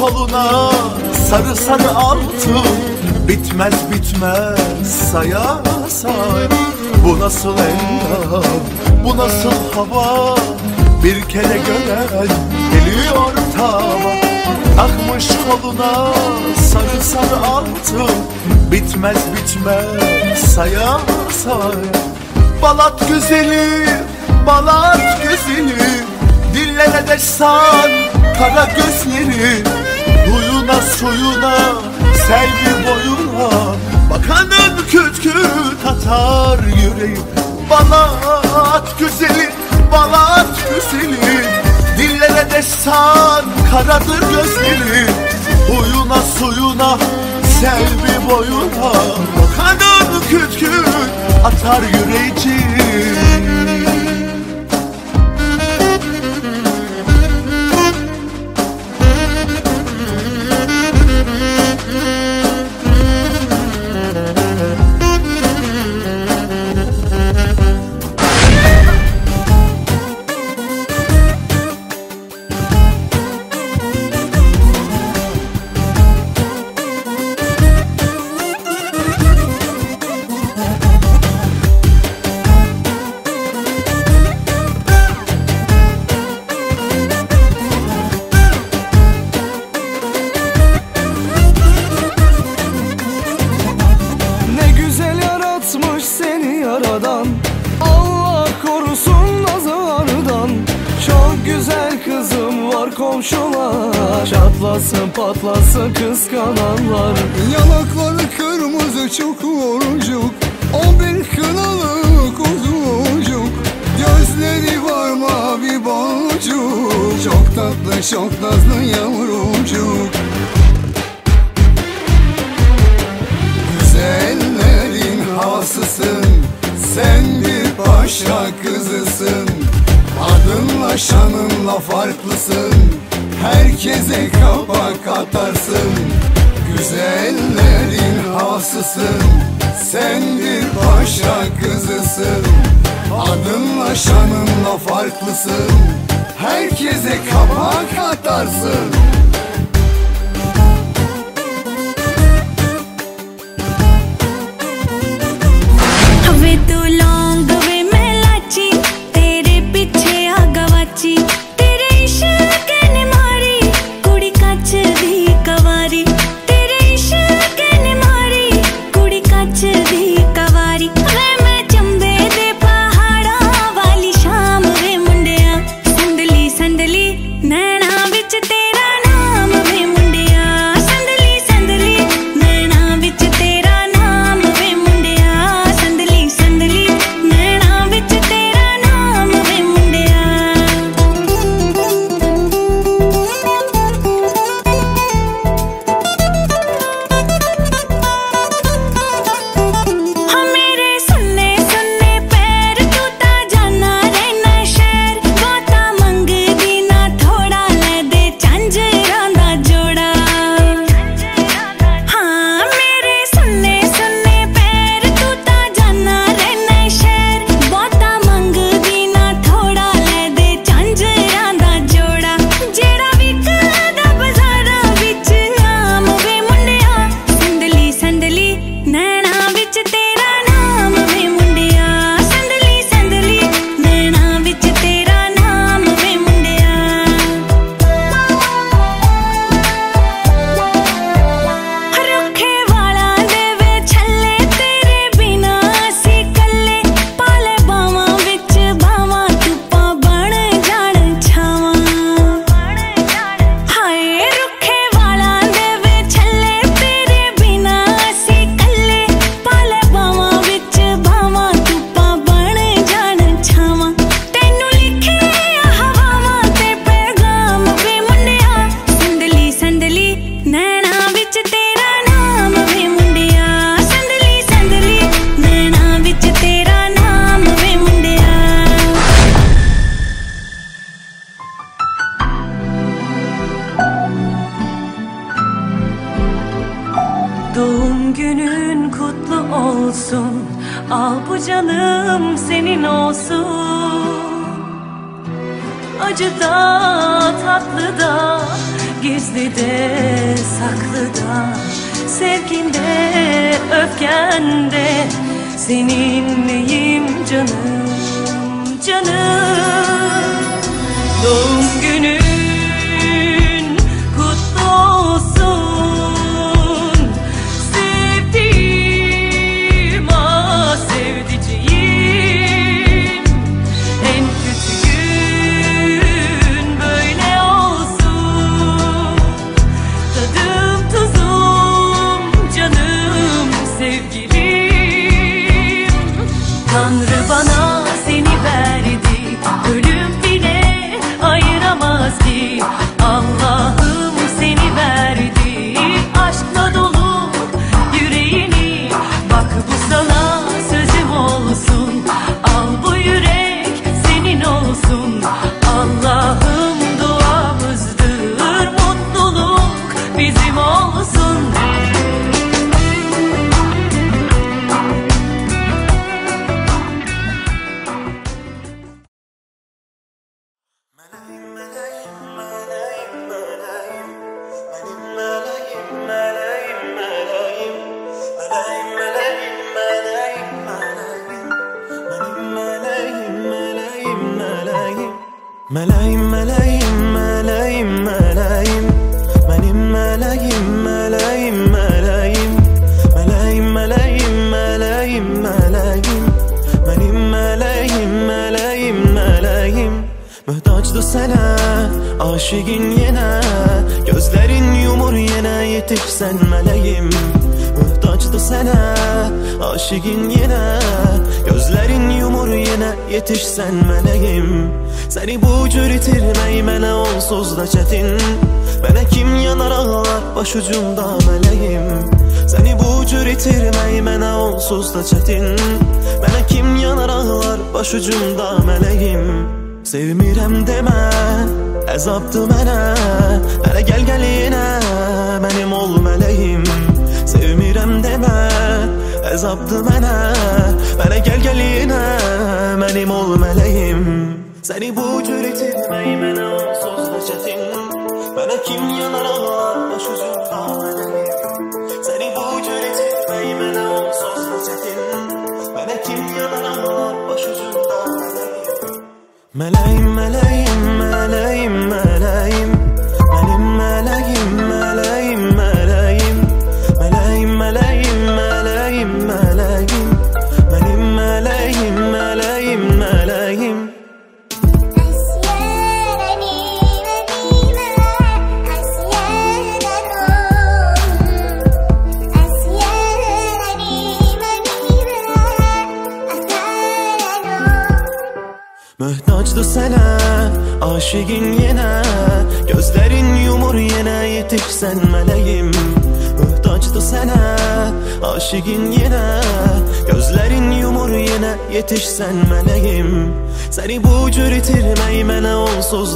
koluna sarı sarı altın Bitmez bitmez saya say. Bu nasıl endam, bu nasıl hava Bir kere gören geliyor tava. Takmış koluna sarı sarı altın Bitmez bitmez saya say. Balat güzeli, Balat güzeli Dillere deşsan kara gözleri. Suyuna suyuna selvi boyuna Bakanın küt küt atar yüreğim. Balat güzelim, balat güzelim Dillere destan karadır gözlerim Huyuna suyuna selvi boyuna Bakanın küt küt atar yüreğim.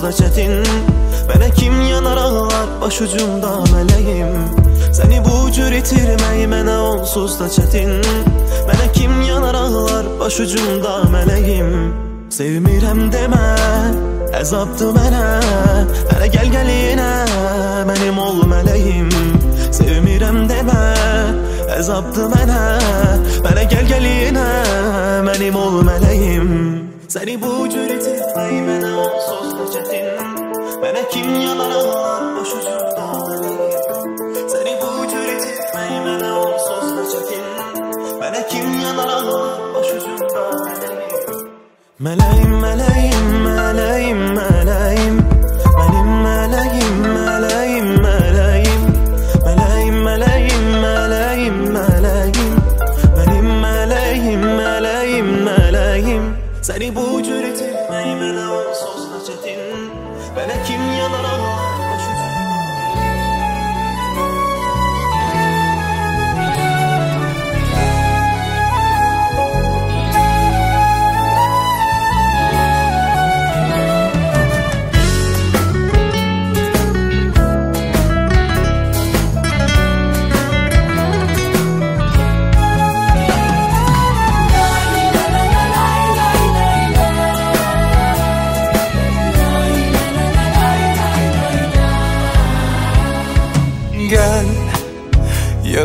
Da çətin Mənə kim yanar ağlar başucumda meleğim. Seni bu cür itirmey mənə onsuz da çətin Mənə kim yanar ağlar başucumda meleğim. Sevmirəm demə, əzabdı mənə Hələ gəl gəl yenə, mənim ol mələyim Sevmirəm demə, əzabdı mənə Mənə gəl gəl yenə, mənim ol mələyim Səni bu cür itirmək mənə onsuz da çətin Mənə kim yanar ağlar başucumda mələyim Səni bu cür itirmək mənə onsuz da çətin Mənə kim yanar ağlar başucumda mələyim Meleğim meleğim meleğim meleğim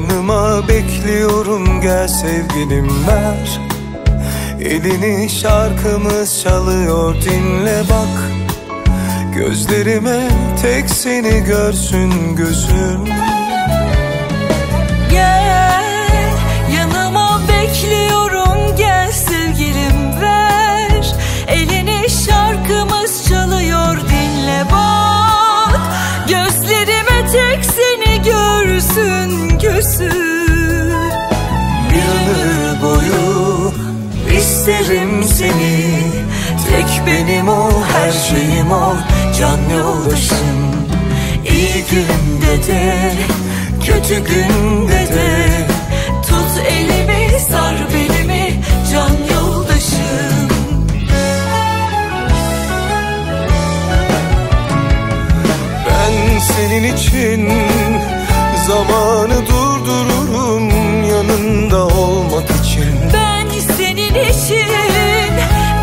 yanıma bekliyorum gel sevgilim ver. Elini şarkımız çalıyor dinle bak. Gözlerime tek seni görsün gözüm. Gel yanıma bekliyorum gel sevgilim ver. Elini şarkımız çalıyor dinle bak. Gözlerime tek seni görsün isterim seni. Tek benim ol her şeyim ol. Can yoldaşım. İyi günde de kötü günde de. Tut elimi sar belimi can yoldaşım. Ben senin için zamanı durdururum. Yanında olmak gelişin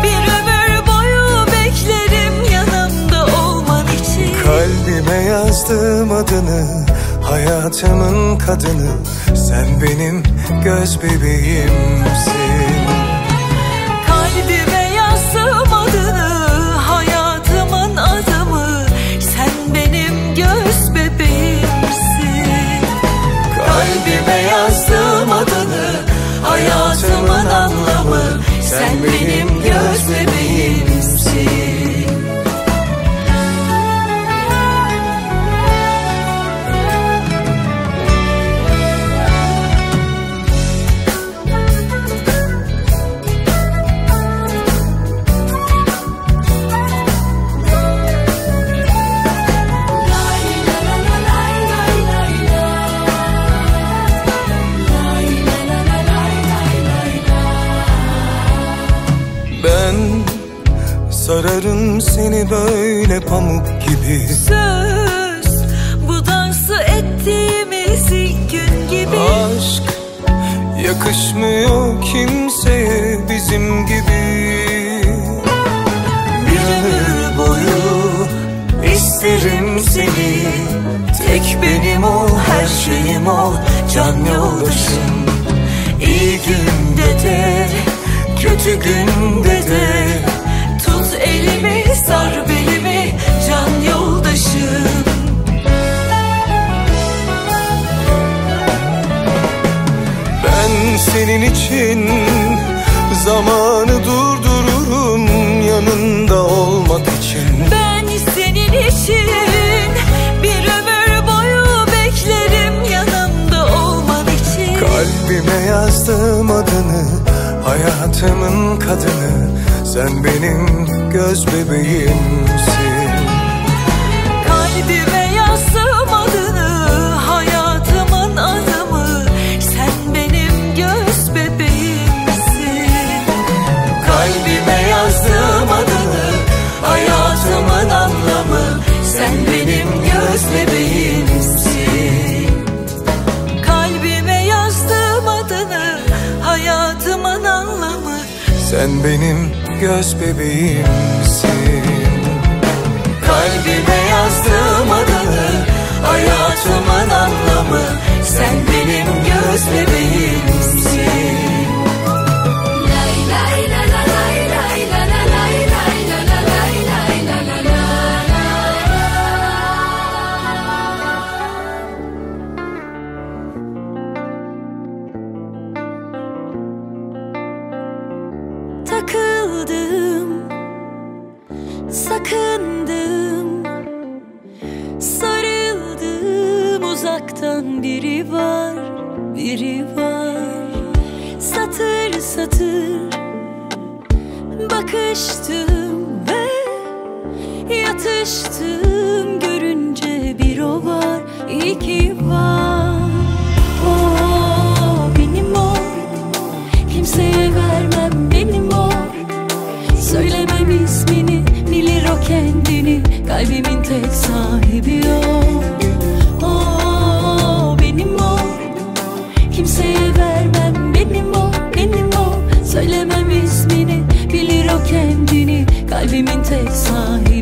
Bir ömür boyu beklerim yanımda olman için. Kalbime yazdım adını Hayatımın kadını. Sen benim göz bebeğimsin. Kalbime yazdım adını Hayatımın adımı. Sen benim göz bebeğimsin. Kalbime yaşamın anlamı Sen benim göz bebeğimsin sararım seni böyle pamuk gibi. Söz bu dansı ettiğimiz gün gibi. Aşk yakışmıyor kimseye bizim gibi. Bir ömür boyu isterim seni. Tek benim ol her şeyim ol. Can yoldaşım İyi günde de kötü günde de elimi sar belimi can yoldaşım. Ben senin için zamanı durdururum yanında olmak için. Ben senin için bir ömür boyu beklerim yanımda olman için. Kalbime yazdım adını hayatımın kadını sen benim göz bebeğimsin. Kalbime yazdım adını hayatımın adımı sen benim göz bebeğimsin. Kalbime yazdım adını hayatımın anlamı sen benim göz bebeğimsin. Kalbime yazdım adını hayatımın anlamı sen benim göz bebeğimsin. Kalbime yazdım adını Hayatımın anlamı Sen benim göz bebeğimsin Takıldım sakındım. Sarıldım uzaktan biri var biri var. Satır satır bakıştım ve yatıştım. Görünce bir o var iki var kendini Kalbimin tek sahibi o. O benim o. Kimseye vermem benim o benim o. Söylemem ismini bilir o kendini Kalbimin tek sahibi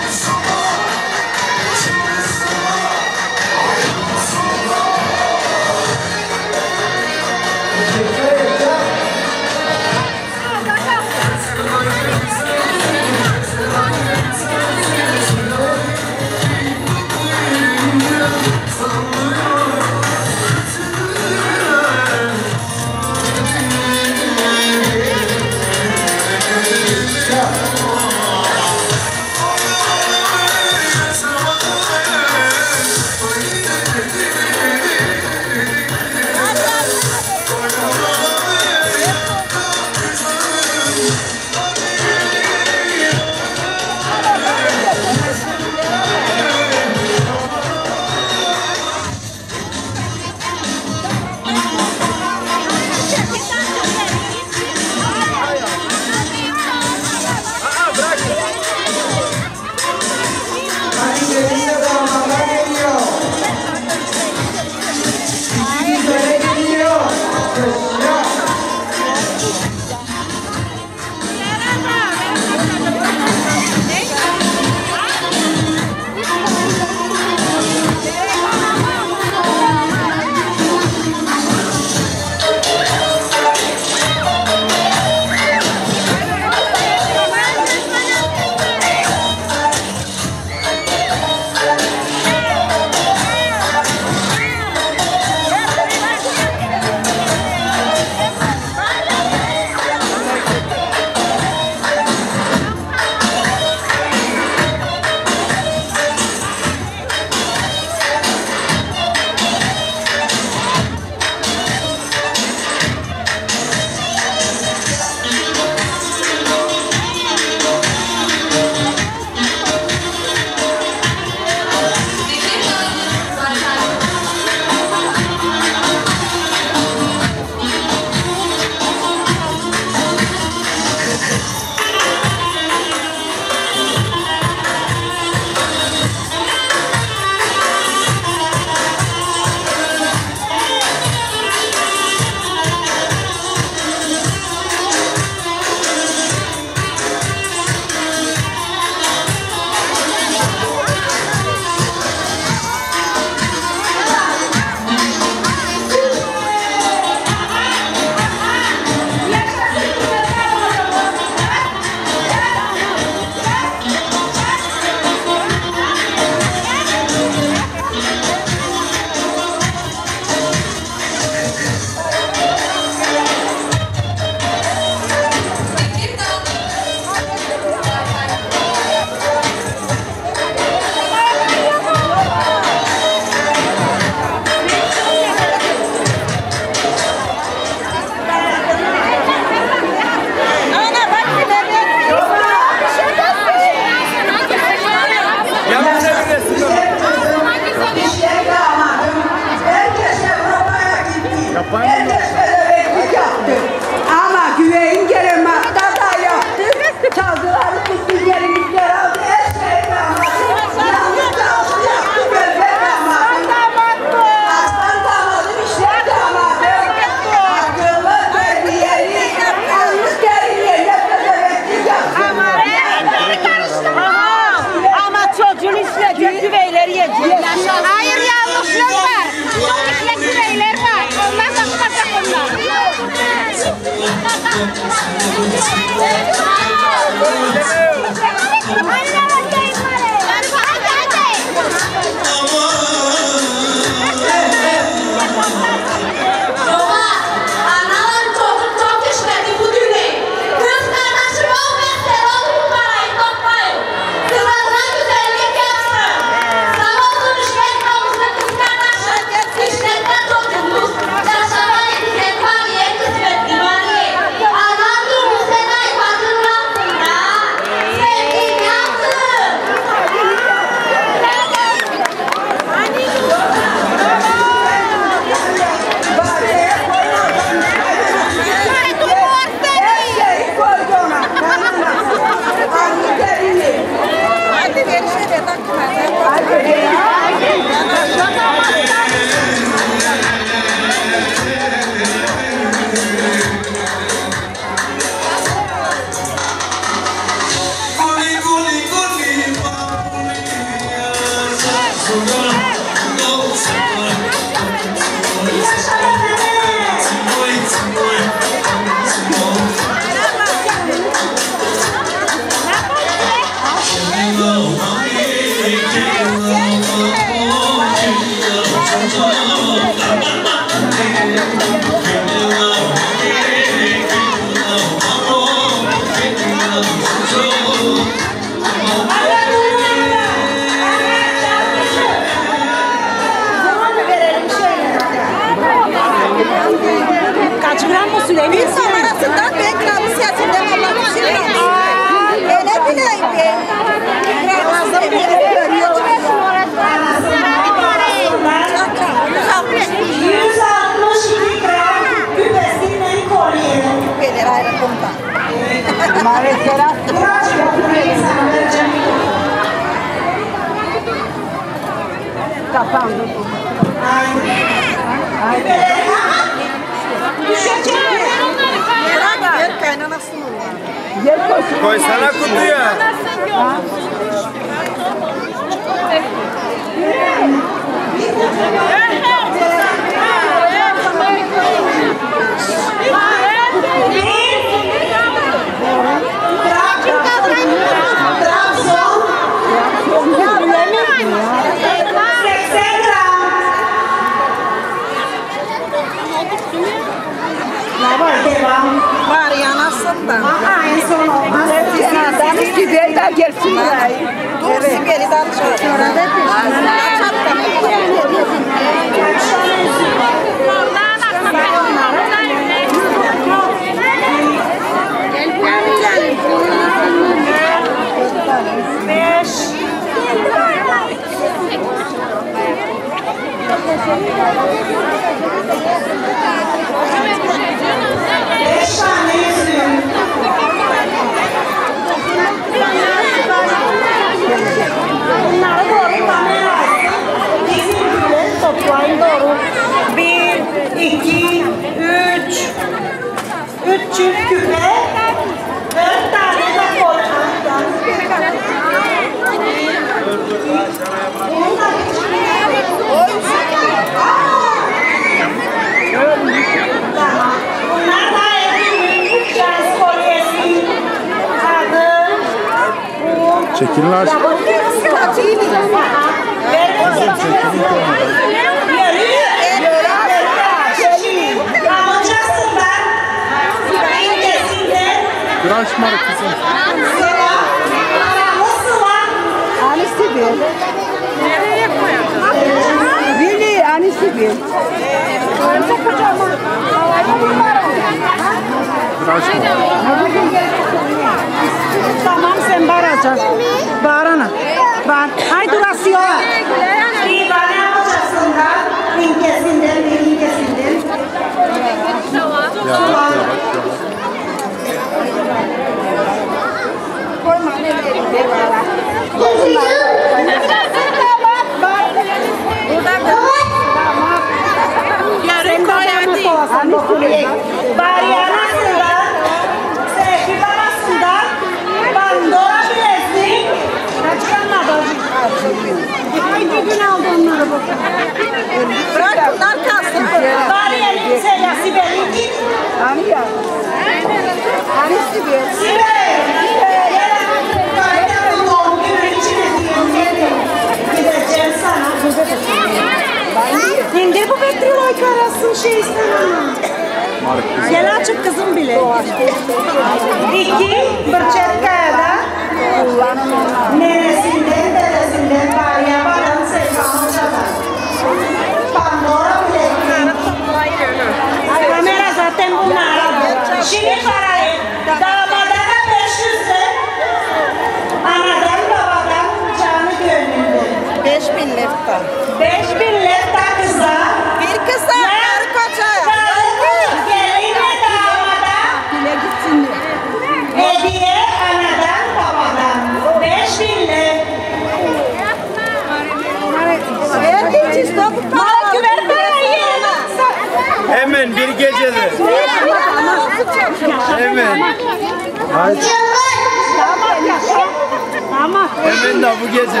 Hemen de bu gece.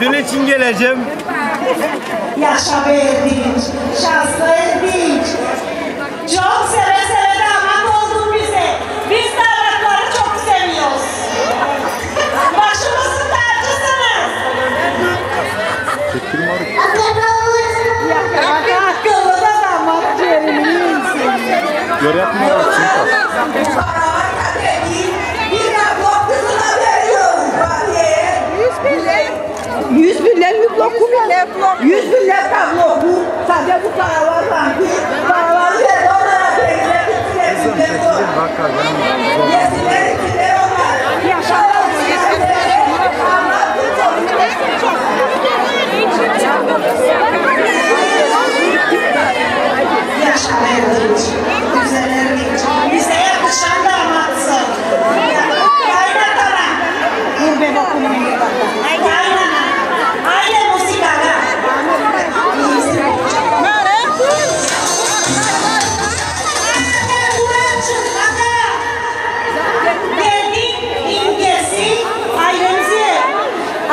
Dün için geleceğim. Yaşa verdiğiniz şanslı é comemorativa. Yüz bilen bir bloku Yüz bilen bir bloku. Sadece bu paralar var. Paralar ve dolara bekler. Yesinler ikiler onlar. Yaşarlar. Yaşarlar. Yaşarlar. Yaşarlar.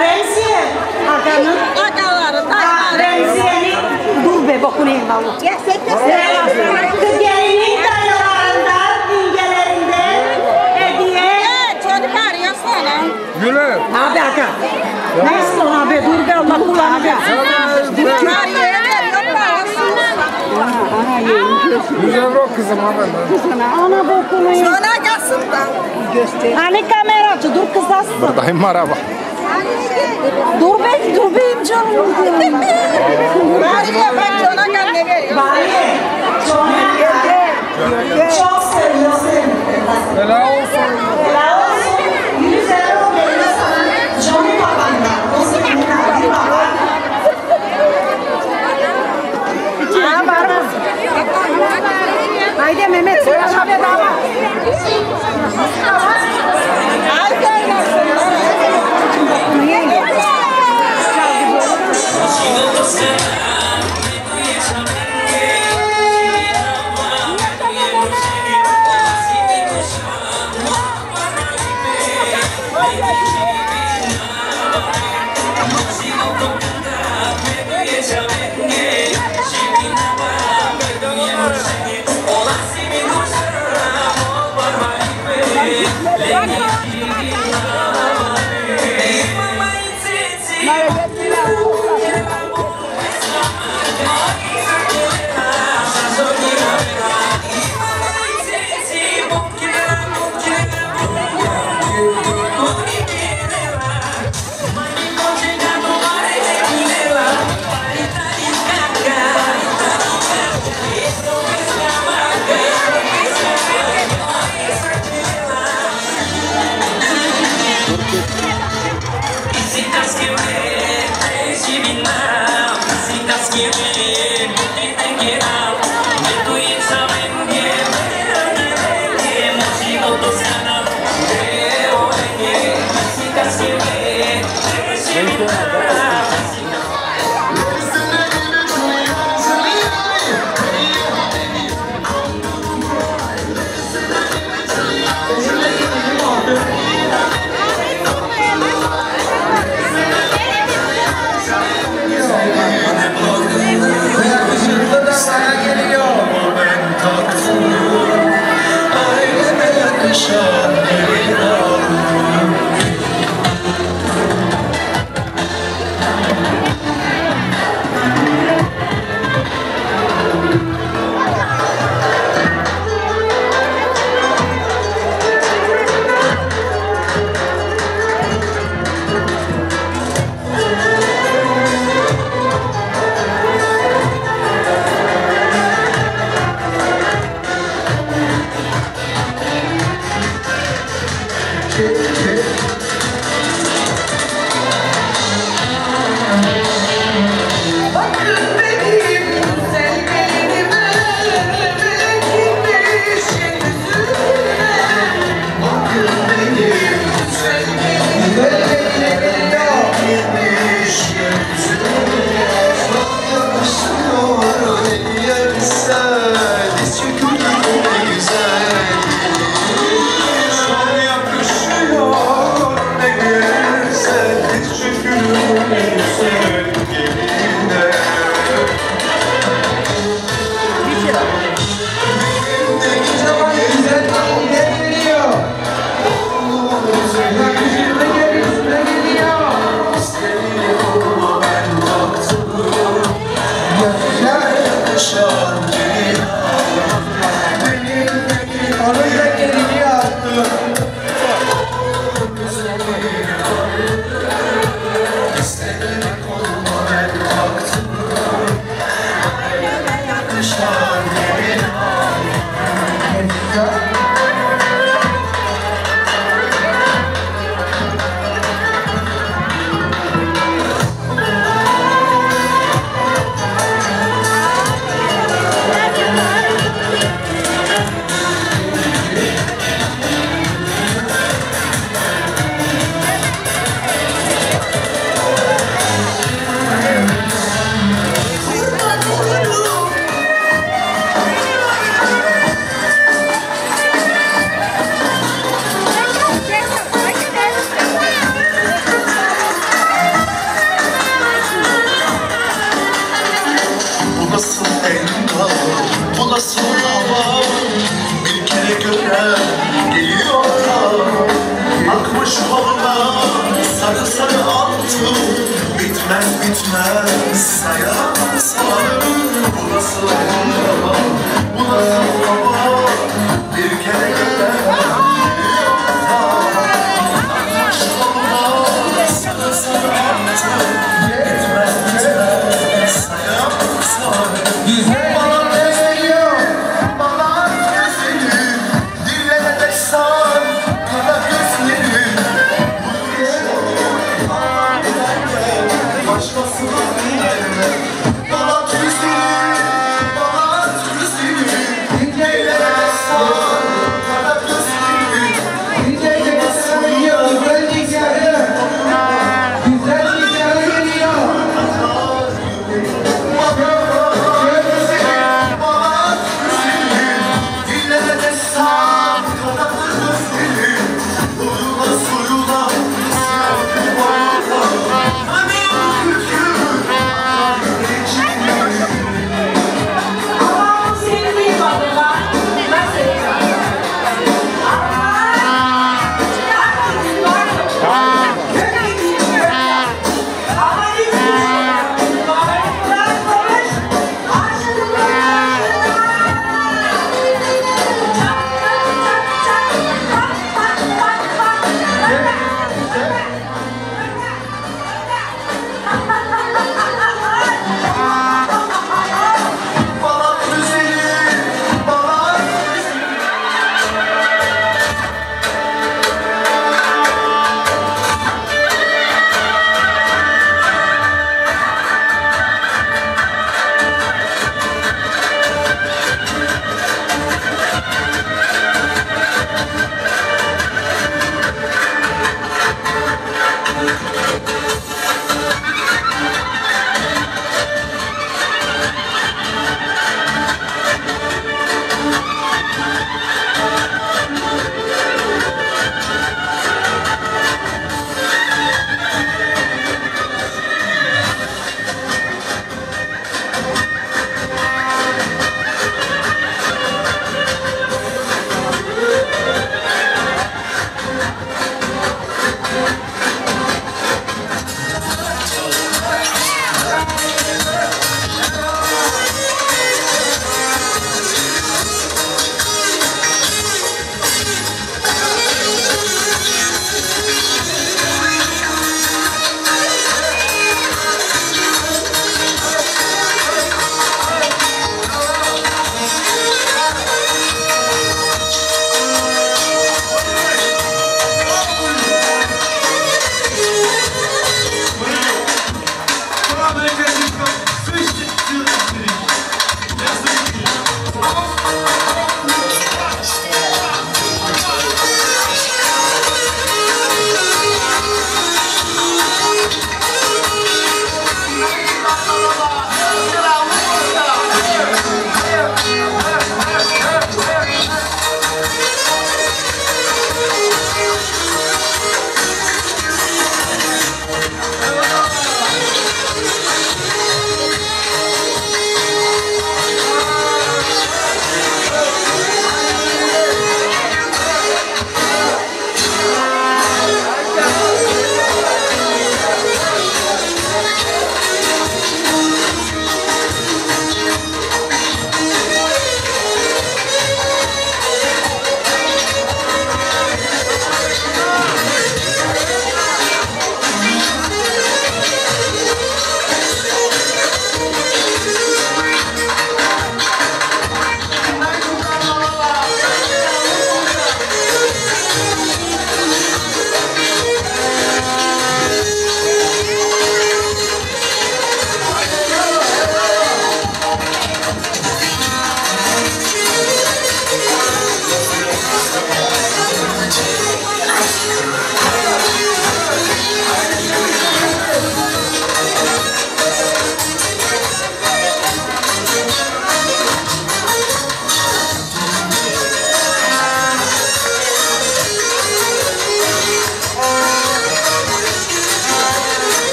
Renzi, Hakan'ın musikala. Dur be bakın eyvallah. Gelinin dayalarından imgelerinde hediye. Çocuk arıyorsana. Gülüm. Abi aga. Nasıl abi? Dur be Allah kulağını be. Dur arıyor. Yüz euro kızım ha benden. Ana bokunu. Şuna gelsin de. Hani kameracı dur kızasın. Buradayım araba. Dur be, dur be imcan. Bari yapar, çona kan ne geliyor? Bari, çona kan. Çok seviyorsun. Helal olsun. Helal olsun. Güzel olsun. Johnny Babanda. O senin kalbi baban. Haydi Mehmet, sıra kapıya dava. closer